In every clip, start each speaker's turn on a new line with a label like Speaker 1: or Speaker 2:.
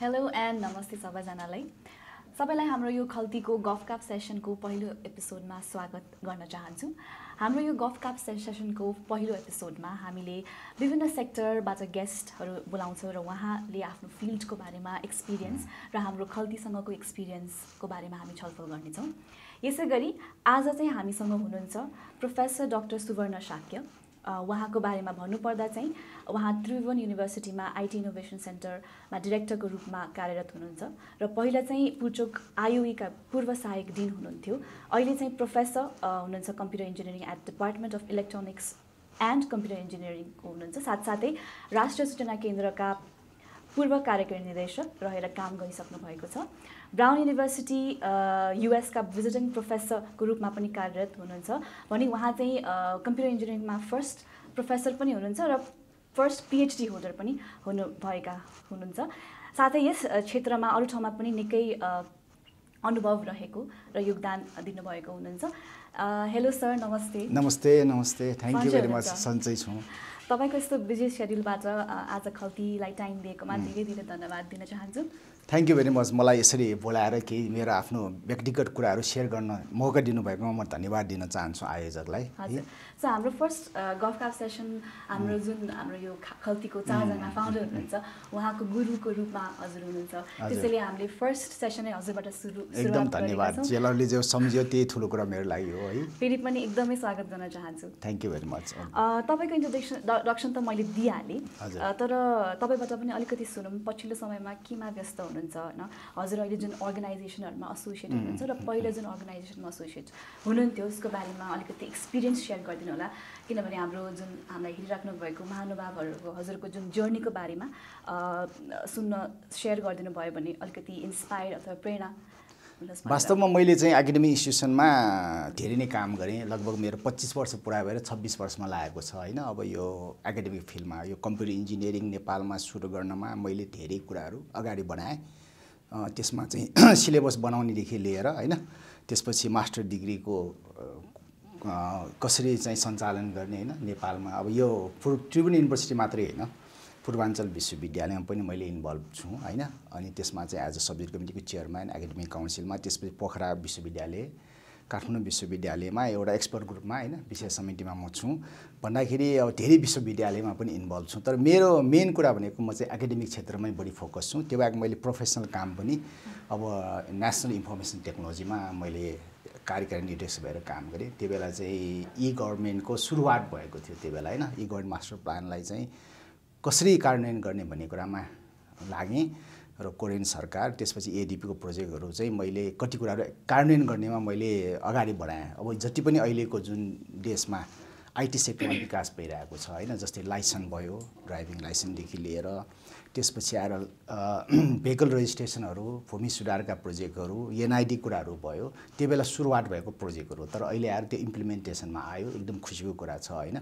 Speaker 1: Hello and नमस्ते सबैजनालाई। सबैलाई हाम्रो यो खल्तीको गफ काप सेसनको पहिलो एपिसोडमा स्वागत गर्न चाहन्छु। हाम्रो यो गफ काप सेसनको पहिलो एपिसोडमा हामीले विभिन्न सेक्टरबाट गेस्टहरू बोलाउँछौँ र उहाँले आफ्नो फिल्डको बारेमा एक्सपिरियन्स र हाम्रो खल्तीसँगको एक्सपिरियन्सको बारेमा हामी छलफल गर्नेछौँ। यसै गरी आज चाहिँ हामीसँग हुनुहुन्छ प्रोफेसर डाक्टर सुवर्ण शाक्य उहाँको बारेमा भन्नुपर्दा चाहिँ उहाँ त्रिभुवन युनिभर्सिटीमा आइटी इनोभेसन सेन्टरमा डिरेक्टरको रूपमा कार्यरत हुनुहुन्छ र पहिला चाहिँ पुचोक आइओईका पूर्व सहायक डिन हुनुहुन्थ्यो। अहिले चाहिँ प्रोफेसर हुनुहुन्छ computer engineering at department of electronics and computer इन्जिनियरिङको हुनुहुन्छ। साथसाथै राष्ट्रिय सूचना केन्द्रका पूर्व कार्यकारी निर्देशक रहेर काम गरिसक्नु भएको छ। ब्राउन युनिभर्सिटी युएसका भिजिटिङ प्रोफेसरको रूपमा पनि कार्यरत हुनुहुन्छ। भने उहाँ चाहिँ कम्प्युटर इन्जिनियरिङमा फर्स्ट प्रोफेसर पनि हुनुहुन्छ र फर्स्ट पिएचडी होल्डर पनि हुनुभएका हुनुहुन्छ। साथै यस क्षेत्रमा अरू ठाउँमा पनि निकै अनुभव रहेको र योगदान दिनुभएको हुनुहुन्छ। हेलो सर नमस्ते।
Speaker 2: नमस्ते नमस्ते। थ्याङ्क यू भेरी मच सन्चै छु।
Speaker 1: तपाईँको यस्तो बिजी सेड्युलबाट आज खल्तीलाई टाइम दिएकोमा धेरै धेरै धन्यवाद दिन चाहन्छु।
Speaker 2: थ्याङ्क यू भेरी मच मलाई यसरी बोलाएर केही मेरो आफ्नो व्यक्तिगत कुराहरू सेयर गर्न मौका दिनुभएकोमा म धन्यवाद दिन चाहन्छु आयोजकलाई।
Speaker 1: सो हाम्रो फर्स्ट गफ सेसन हाम्रो जुन हाम्रो यो खल्तीको चारजना फाउन्डर हुनुहुन्छ उहाँको गुरुको रूपमा हजुर हुनुहुन्छ। त्यसैले हामीले फर्स्ट सेसनै हजुरबाट सुरु
Speaker 2: एकदम धन्यवाद। जेलरले जो सम्झ्यो त्यही ठुलो कुरा मेरो लागि हो है।
Speaker 1: फेरि पनि एकदमै स्वागत गर्न चाहन्छु।
Speaker 2: थ्याङ्क यू भेरी मच
Speaker 1: तपाईँको इन्ट्रोडक्सन डक्सन त मैले दिइहालेँ। तर तपाईँबाट पनि अलिकति सुनौँ। पछिल्लो समयमा केमा व्यस्त हुनु हुनुहुन्छ होइन? हजुर अहिले जुन अर्गनाइजेसनहरूमा एसोसिएट हुनुहुन्छ र पहिला जुन अर्गनाइजेसनमा एसोसिएट हुनुहुन्थ्यो उसको बारेमा अलिकति एक्सपिरियन्स सेयर गरिदिनु होला। किनभने हाम्रो जुन हामीलाई हेरिराख्नु भएको महानुभावहरूको हजुरको जुन जर्नीको बारेमा सुन्न सेयर गरिदिनु भयो भने अलिकति इन्सपायर अथवा प्रेरणा
Speaker 2: वास्तवमा मैले चाहिँ एकाडेमिक इन्स्टिट्युसनमा धेरै नै काम गरेँ। लगभग मेरो पच्चिस वर्ष पुरा भएर छब्बिस वर्षमा लागेको छ होइन? अब यो एकाडेमिक फिल्डमा यो कम्प्युटर इन्जिनियरिङ नेपालमा सुरु गर्नमा मैले धेरै कुराहरू अगाडि बढाएँ। त्यसमा चाहिँ सिलेबस बनाउनेदेखि लिएर होइन? त्यसपछि मास्टर डिग्रीको कसरी चाहिँ सञ्चालन गर्ने होइन? नेपालमा। अब यो त्रिभुवन युनिभर्सिटी मात्रै होइन। पूर्वाञ्चल विश्वविद्यालयमा पनि मैले इन्भल्भ छु होइन? अनि त्यसमा चाहिँ एज अ सब्जेक्ट कमिटीको चेयरम्यान एकाडेमिक काउन्सिलमा त्यसपछि पोखरा विश्वविद्यालय काठमाडौँ विश्वविद्यालयमा एउटा एक्सपर्ट ग्रुपमा होइन? विषय समितिमा म छु। भन्दाखेरि अब धेरै विश्वविद्यालयमा पनि इन्भल्भ छु। तर मेरो मेन कुरा भनेको म चाहिँ एकाडेमिक क्षेत्रमै बढी फोकस छु। त्यो बाहेक मैले प्रोफेसनल काम पनि अब नेसनल इन्फर्मेसन टेक्नोलोजीमा मैले कार्यकारी निर्देशक भएर काम गरेँ। त्यो बेला चाहिँ इ गभर्मेन्टको सुरुवात भएको थियो त्यो बेला होइन? इ गभर्मेन्ट मास्टर प्लानलाई चाहिँ कसरी कार्यान्वयन गर्ने भन्ने कुरामा लागेँ र कोरियन सरकार त्यसपछि एडिपीको प्रोजेक्टहरू चाहिँ मैले कति कुराहरू कार्यान्वयन गर्नेमा मैले अगाडि बढाएँ। अब जति पनि अहिलेको जुन देशमा आइटी सेक्टरमा विकास भइरहेको छ होइन? जस्तै लाइसेन्स भयो ड्राइभिङ लाइसेन्सदेखि लिएर त्यसपछि आएर भेहिकल रेजिस्ट्रेसनहरू भूमि सुधारका प्रोजेक्टहरू एनआइडी कुराहरू भयो त्यो बेला सुरुवात भएको प्रोजेक्टहरू तर अहिले आएर त्यो इम्प्लिमेन्टेसनमा आयो एकदम खुसीको कुरा छ होइन?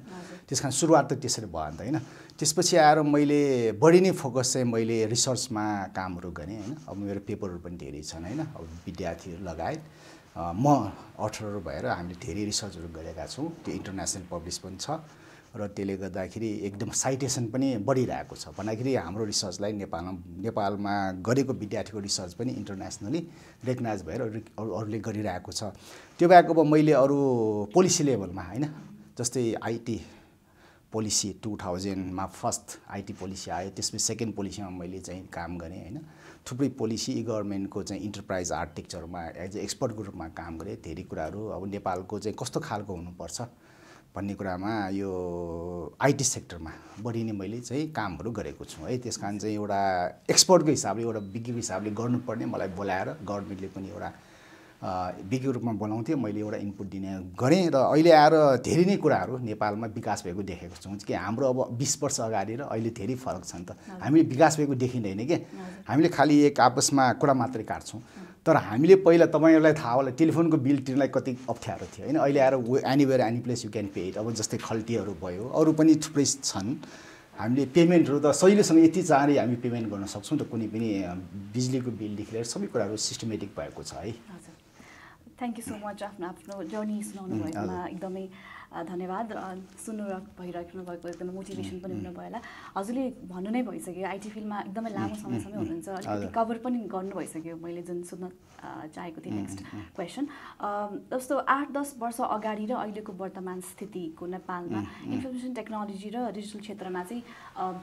Speaker 2: त्यस कारण सुरुवात त त्यसरी भयो नि त होइन? त्यसपछि आएर मैले बढी नै फोकस चाहिँ मैले रिसर्चमा कामहरू गरेँ होइन? अब मेरो पेपरहरू पनि धेरै छन् होइन? अब विद्यार्थीहरू लगायत। म अठरहरू भएर हामीले धेरै रिसर्चहरू गरेका छौँ। त्यो इन्टरनेसनल पब्लिस पनि छ र त्यसले गर्दाखेरि एकदम साइटेसन पनि बढिरहेको छ। भन्दाखेरि हाम्रो रिसर्चलाई नेपालमा नेपालमा गरेको विद्यार्थीको रिसर्च पनि इन्टरनेसनली रेकगनाइज भएर अरूले गरिरहेको छ। त्यो बाहेक अब मैले अरू पोलिसी लेभलमा होइन जस्तै आइटी पोलिसी टु थाउजन्डमा फर्स्ट आइटी पोलिसी आयो। त्यसपछि सेकेन्ड पोलिसीमा मैले चाहिँ काम गरेँ होइन। थुप्रै पोलिसी गभर्मेन्टको चाहिँ इन्टरप्राइज आर्किटेक्चरमा एज ए एक्सपर्टको रूपमा काम गरेँ धेरै कुराहरू अब नेपालको चाहिँ कस्तो खालको हुनुपर्छ भन्ने कुरामा यो आइटी सेक्टरमा बढी नै मैले चाहिँ कामहरू गरेको छु है। त्यस कारण चाहिँ एउटा एक्सपर्टको हिसाबले एउटा विज्ञको हिसाबले गर्नुपर्ने मलाई बोलाएर गभर्मेन्टले पनि एउटा विज्ञ रूपमा बोलाउँथ्यो मैले एउटा इनपुट दिने गरेँ र अहिले आएर धेरै नै कुराहरू नेपालमा विकास भएको देखेको छौँ। कि हाम्रो अब बिस वर्ष अगाडि र अहिले धेरै फरक छ नि त। हामीले विकास भएको देखिँदैन कि? हामीले खालि एक आपसमा कुरा मात्रै काट्छौँ। तर हामीले पहिला तपाईँहरूलाई थाहा होला टेलिफोनको बिल तिर्नलाई कति अप्ठ्यारो थियो। होइन अहिले आएर anywhere any place you can pay it अब जस्तै खल्टीहरू भयो अरू पनि थुप्रै छन्। हामीले पेमेन्टहरू त सहिलेसँग यति चाँडै हामी पेमेन्ट गर्न सक्छौँ त कुनै पनि बिजुलीको बिलदेखि लिएर सबै कुराहरू सिस्टमेटिक भएको छ है।
Speaker 1: थ्याङ्क यू सो मच आफ्नो आफ्नो जर्नी सुनाउनु भएकोमा एकदमै अ, धन्यवाद। सुन्नु र भइराख्नु भएको एकदमै मोटिभेसन पनि हुनुभयो होला। हजुरले भन्नु नै भइसक्यो आइटी फिल्डमा एकदमै लामो समयसम्म हुनुहुन्छ। अलिकति कभर पनि गर्नु भइसक्यो। मैले जुन सोध्न अ, चाहेको थिएँ नेक्स्ट क्वेसन जस्तो आठ दस वर्ष अगाडि र अहिलेको वर्तमान स्थितिको नेपालमा इन्फर्मेसन टेक्नोलोजी र डिजिटल क्षेत्रमा चाहिँ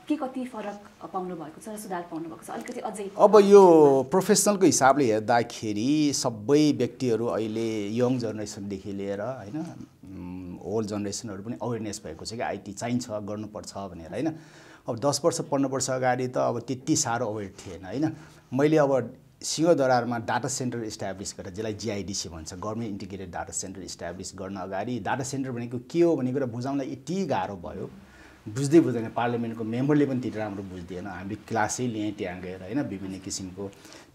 Speaker 1: के कति फरक पाउनु भएको छ र सुधार पाउनु भएको छ? अलिकति अझै
Speaker 2: अब यो प्रोफेसनलको हिसाबले हेर्दाखेरि सबै व्यक्तिहरू अहिले यङ जेनेरेसनदेखि लिएर होइन ओल्ड जेनेरेसनहरू पनि अवेरनेस भएको छ कि आइटी चाहिन्छ गर्नुपर्छ भनेर होइन? अब दस वर्ष पन्ध्र वर्ष अगाडि त अब त्यति साह्रो अवेर थिएन होइन? मैले अब सिंहदरारमा डाटा सेन्टर इस्टाब्लिस गरेर जसलाई जिआइडिसी भन्छ। Government integrated data centre establish गर्न अगाडि डाटा सेन्टर भनेको के हो भन्ने कुरा बुझाउनलाई यति गाह्रो भयो। बुझ्दै बुझ्दैन पार्लियामेन्टको मेम्बरले पनि त्यति राम्रो बुझ्दैन। हामी क्लासै लिएँ त्यहाँ गएर होइन विभिन्न किसिमको।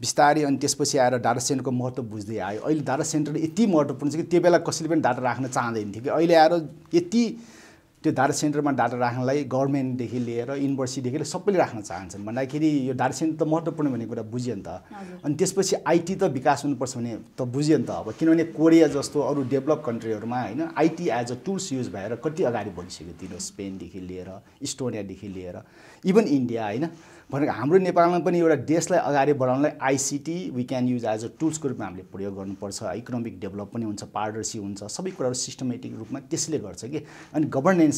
Speaker 2: बिस्तारै अनि त्यसपछि आएर डाटा सेन्टरको महत्त्व बुझ्दै आयो। अहिले डाटा सेन्टर यति महत्त्वपूर्ण छ कि त्यो बेला कसैले पनि डाटा राख्न चाहँदैन थियो कि। अहिले आएर यति त्यो डाटा सेन्टरमा डाटा राख्नलाई गभर्मेन्टदेखि लिएर युनिभर्सिटीदेखि लिएर सबैले राख्न चाहन्छन्। भन्दाखेरि यो डाटा सेन्टर त महत्त्वपूर्ण भन्ने कुरा बुझ्यो नि त। अनि त्यसपछि आइटी त विकास हुनुपर्छ भने त बुझ्यो नि त अब। किनभने कोरिया जस्तो अरू डेभलप कन्ट्रीहरूमा होइन IT as a tools use भएर कति अगाडि बढिसक्यो तिनीहरू स्पेनदेखि लिएर इस्टोनियादेखि लिएर इभन इन्डिया होइन। भनेको हाम्रो नेपालमा पनि एउटा देशलाई अगाडि बढाउनलाई ICT we can use as a टुल्सको रूपमा हामीले प्रयोग गर्नुपर्छ। इकोनोमिक डेभलप पनि हुन्छ पारदर्शी हुन्छ सबै कुराहरू सिस्टमेटिक रूपमा त्यसले गर्छ कि। अनि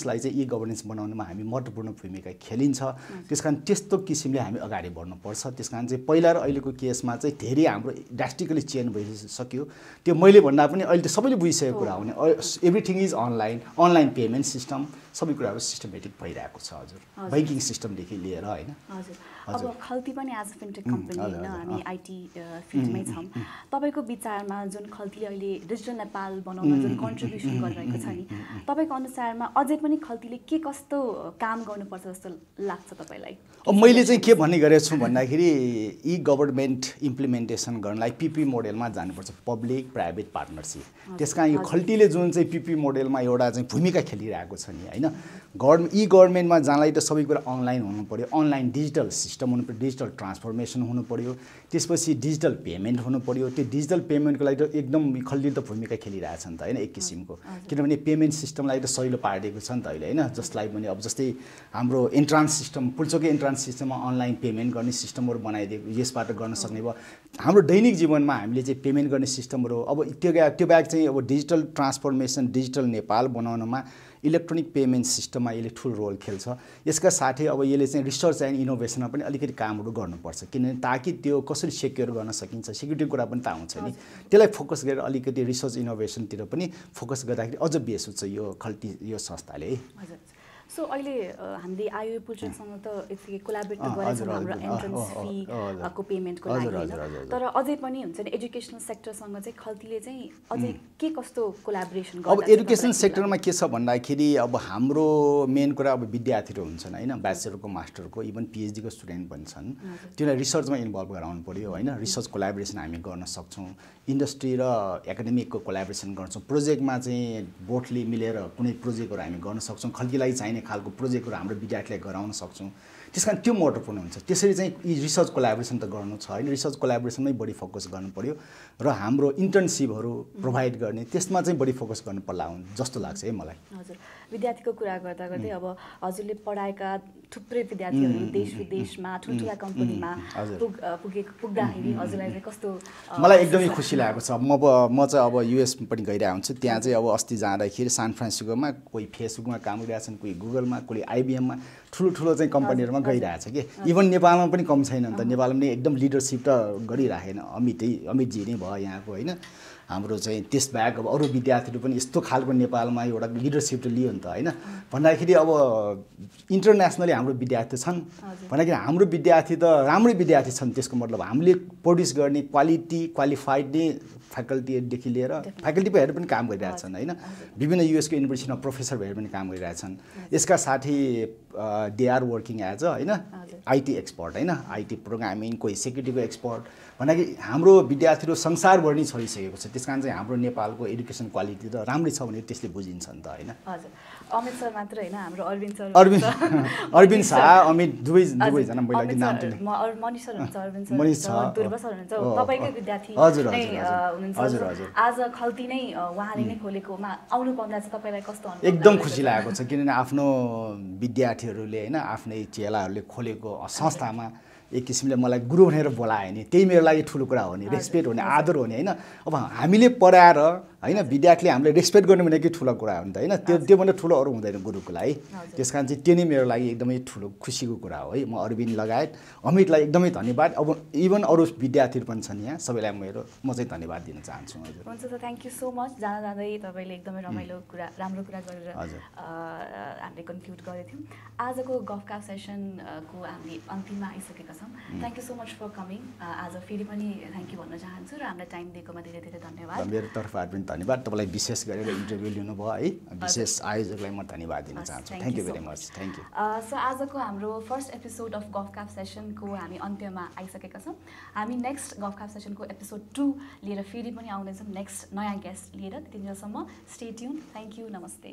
Speaker 2: गभर्नेन्सलाई चाहिँ ई गभर्नेन्स बनाउनुमा हामी महत्त्वपूर्ण भूमिका खेलिन्छ। त्यस कारण त्यस्तो किसिमले हामी अगाडि बढ्नुपर्छ। त्यस कारण चाहिँ पहिला र अहिलेको केसमा चाहिँ धेरै हाम्रो ड्रास्टिकली चेन्ज भइसक्यो। त्यो मैले भन्दा पनि अहिले त सबैले बुझिसकेको कुरा हो भने everything is online online payment system सबै कुराहरू सिस्टमेटिक भइरहेको छ हजुर। बैङ्किङ सिस्टमदेखि लिएर होइन।
Speaker 1: अब खल्ती पनि एज अ फिन्टेक कम्पनी होइन? हामी। आइटी फिल्डमै छौँ। तपाईँको विचारमा जुन खल्तीले अहिले डिजिटल नेपाल बनाउन जुन कन्ट्रिब्युसन गरिरहेको छ नि तपाईँको अनुसारमा अझै पनि खल्तीले के कस्तो काम गर्नुपर्छ जस्तो लाग्छ तपाईँलाई?
Speaker 2: अब मैले चाहिँ के भन्ने गरेको छु भन्दाखेरि ई गभर्मेन्ट इम्प्लिमेन्टेसन गर्नलाई पिपी मोडेलमा जानुपर्छ पब्लिक प्राइभेट पार्टनरसिप त्यस कारण यो। खल्टीले जुन चाहिँ पिपी मोडेलमा एउटा चाहिँ भूमिका खेलिरहेको छ नि होइन? गभर्मेन्ट ई गभर्मेन्टमा जानलाई त सबै कुरा अनलाइन हुनु पऱ्यो अनलाइन डिजिटल सिस्टम हुनु पऱ्यो डिजिटल ट्रान्सफर्मेसन हुनु पऱ्यो त्यसपछि डिजिटल पेमेन्ट हुनु पऱ्यो त्यो डिजिटल पेमेन्टको लागि त एकदम खल्तीले त भूमिका खेलिरहेछ नि त होइन एक किसिमको। किनभने पेमेन्ट सिस्टमलाई त सहिलो पारिदिएको छ नि त अहिले होइन? जसलाई पनि अब जस्तै हाम्रो इन्ट्रान्स सिस्टम पुल्चोकै इन्ट्रान्स सिस्टममा अनलाइन पेमेन्ट गर्ने सिस्टमहरू बनाइदिएको यसबाट गर्न सक्ने भयो। हाम्रो दैनिक जीवनमा हामीले चाहिँ पेमेन्ट गर्ने सिस्टमहरू अब त्यो त्यो बाहेक चाहिँ अब डिजिटल ट्रान्सफर्मेसन डिजिटल नेपाल बनाउनमा इलेक्ट्रोनिक पेमेन्ट सिस्टममा यसले ठुलो रोल खेल्छ। यसका साथै अब यसले चाहिँ रिसर्च एन्ड इनोभेसनमा पनि अलिकति कामहरू गर्नुपर्छ। किनभने ताकि त्यो कसरी सेक्योर गर्न सकिन्छ सेक्युरिटीको कुरा पनि त आउँछ नि। त्यसलाई फोकस गरेर अलिकति रिसर्च इनोभेसनतिर पनि फोकस गर्दाखेरि अझ बेस हुन्छ यो खल्टी यो संस्थाले। है
Speaker 1: सो अहिले हामीले आयो पुल्चोकसँग त यतिकै कोलाबरेट त गरेछौँ
Speaker 2: हजुर,
Speaker 1: हाम्रो एन्ट्रेन्स
Speaker 2: अँ, अँ,
Speaker 1: फी
Speaker 2: हजुर।
Speaker 1: को पेमेन्टको लागि होइन। तर अझै पनि हुन्छ नि एजुकेसनल सेक्टरसँग चाहिँ खल्तीले चाहिँ अझै के कस्तो कोलाबोरेसन
Speaker 2: अब एडुकेसन सेक्टरमा के छ भन्दाखेरि अब हाम्रो मेन कुरा अब विद्यार्थीहरू हुन्छन् होइन? ब्याचलरको मास्टरको इभन पिएचडीको स्टुडेन्ट पनि छन्। त्यसलाई रिसर्चमा इन्भल्भ गराउनु पऱ्यो होइन? रिसर्च कोलाबोरेसन हामी गर्न सक्छौँ। इन्डस्ट्री र एकाडेमिकको कोलाबोरेसन गर्छौँ। प्रोजेक्टमा चाहिँ बोर्डले मिलेर कुनै प्रोजेक्टहरू हामी गर्न सक्छौँ। खल्कीलाई चाहिने खालको प्रोजेक्टहरू हाम्रो विद्यार्थीलाई गराउन सक्छौँ। त्यस कारण त्यो महत्त्वपूर्ण हुन्छ। त्यसरी चाहिँ यी रिसर्च कोलाबोरेसन त गर्नु छ होइन। रिसर्च कोलाबोरेसनमै बढी फोकस गर्नु पऱ्यो र हाम्रो इन्टर्नसिपहरू प्रोभाइड गर्ने त्यसमा चाहिँ बढी फोकस गर्नु पर्ला हुन् जस्तो लाग्छ है मलाई।
Speaker 1: हजुर। विद्यार्थीको कुरा गर्दा गर्दै अब हजुरले पढाएका थुप्रै विद्यार्थीहरू देश विदेशमा ठुल्ठुला कम्पनीमा पुगेको पुग्दाखेरि हजुरलाई चाहिँ कस्तो
Speaker 2: मलाई एकदमै खुसी लागेको छ। म अब म चाहिँ अब युएस पनि गइरहेको हुन्छु। त्यहाँ चाहिँ अब अस्ति जाँदाखेरि सान फ्रान्सिस्कोमा कोही फेसबुकमा काम गरिरहेछन् कोही गुगलमा कोही आइबिएममा ठुलो ठुलो चाहिँ कम्पनीहरूमा गइरहेछ कि? इभन नेपालमा पनि कम छैन नि त। नेपालमा पनि एकदम लिडरसिप त गरिराखेन अमितै अमितजी नै भयो यहाँको होइन? हाम्रो चाहिँ त्यसबाहेक अब अरू विद्यार्थीहरू पनि यस्तो खालको नेपालमा एउटा लिडरसिप लियो नि त होइन? भन्दाखेरि अब इन्टरनेसनली हाम्रो विद्यार्थी छन्। भन्दाखेरि हाम्रो विद्यार्थी त राम्रै विद्यार्थी छन् त्यसको मतलब हामीले प्रड्युस गर्ने क्वालिटी क्वालिफाइड नै फ्याकल्टीदेखि लिएर फ्याकल्टी भएर पनि काम गरिरहेछन् होइन? विभिन्न युएसको युनिभर्सिटीमा प्रोफेसर भएर पनि काम गरिरहेछन् यसका साथै they are working as a होइन। आइटी एक्सपर्ट होइन? आइटी प्रोग्रामिङ कोही सेक्युरिटीको एक्सपर्ट भन्दाखेरि हाम्रो विद्यार्थीहरू संसारभर नै छरिसकेको छ। त्यस कारण चाहिँ हाम्रो नेपालको एडुकेसन क्वालिटी त राम्रै छ भने त्यसले बुझिन्छ नि त होइन?
Speaker 1: अमित सर मात्र होइन हाम्रो अरविन्द सर
Speaker 2: अरविन्द। अरविन्द शाह अमित दुवै दुवैजना मैले अघि नाम
Speaker 1: मनिष सर हुनुहुन्छ अरविन्द सर
Speaker 2: मनिष
Speaker 1: दुर्गा सर हुनुहुन्छ। तपाईँकै। विद्यार्थी
Speaker 2: हजुर, हजुर, हजुर।
Speaker 1: आज खल्ती नै उहाँले नै खोलेकोमा आउनु पाउँदा चाहिँ तपाईँलाई कस्तो
Speaker 2: एकदम खुसी? लागेको छ किनभने आफ्नो विद्यार्थीहरूले होइन आफ्नै चेलाहरूले खोलेको संस्थामा एक किसिमले मलाई गुरु भनेर बोलायो नि त्यही मेरो लागि ठुलो कुरा हो नि रेस्पेक्ट हुने। आदर हुने होइन? अब हामीले पढाएर होइन विद्यार्थीले हामीले रेस्पेक्ट गर्ने भनेकै ठुलो कुरा हो नि त होइन? त्यो। त्योभन्दा ठुलो अरू हुँदैन गुरुको लागि। त्यस कारण चाहिँ त्यो नै मेरो लागि एकदमै ठुलो खुसीको कुरा हो है। म अरविन्द लगायत अमितलाई एकदमै धन्यवाद। अब इभन अरू विद्यार्थीहरू पनि छन् यहाँ सबैलाई मेरो म चाहिँ धन्यवाद दिन चाहन्छु हजुर।
Speaker 1: हुन्छ त थ्याङ्क यू सो मच जाँदा जाँदै तपाईँले एकदमै रमाइलो कुरा राम्रो कुरा गरेर हामीले कन्क्लुड गरेको थियौँ आजको गफका सेसनको हामी अन्तिममा आइसकेका छौँ thank you so much for coming आज फेरि पनि थ्याङ्क यू भन्न चाहन्छु र हामीलाई टाइम दिएकोमा धेरै धेरै धन्यवाद।
Speaker 2: मेरो तर्फबाट पनि धन्यवाद। तपाईँलाई विशेष गरेर इन्टरभ्यू लिनुभयो है। विशेष आयोजकलाई म धन्यवाद दिन चाहन्छु। Thank you very. Much thank you
Speaker 1: so आजको हाम्रो फर्स्ट एपिसोड अफ गफ क्याप सेसनको हामी अन्त्यमा आइसकेका छौँ। हामी नेक्स्ट गफ क्याप सेसनको एपिसोड टू लिएर फेरि पनि आउनेछौँ। नेक्स्ट नयाँ गेस्ट लिएर। त्यतिन्जेलसम्म स्टे ट्युन थ्याङ्क यू नमस्ते।